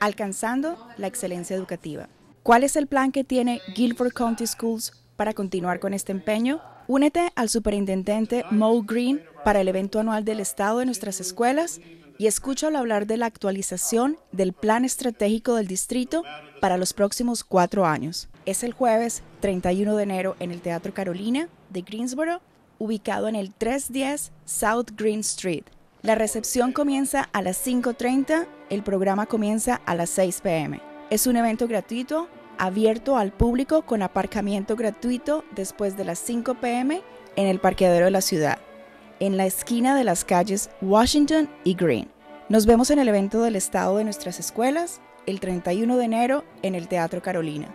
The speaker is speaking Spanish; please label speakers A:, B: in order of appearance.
A: alcanzando la excelencia educativa. ¿Cuál es el plan que tiene Guilford County Schools para continuar con este empeño? Únete al superintendente Mo Green para el evento anual del estado de nuestras escuelas y escúchalo hablar de la actualización del plan estratégico del distrito para los próximos cuatro años. Es el jueves 31 de enero en el Teatro Carolina de Greensboro, ubicado en el 310 South Green Street. La recepción comienza a las 5.30, el programa comienza a las 6 pm. Es un evento gratuito, abierto al público con aparcamiento gratuito después de las 5 pm en el parqueadero de la ciudad, en la esquina de las calles Washington y Green. Nos vemos en el evento del estado de nuestras escuelas el 31 de enero en el Teatro Carolina.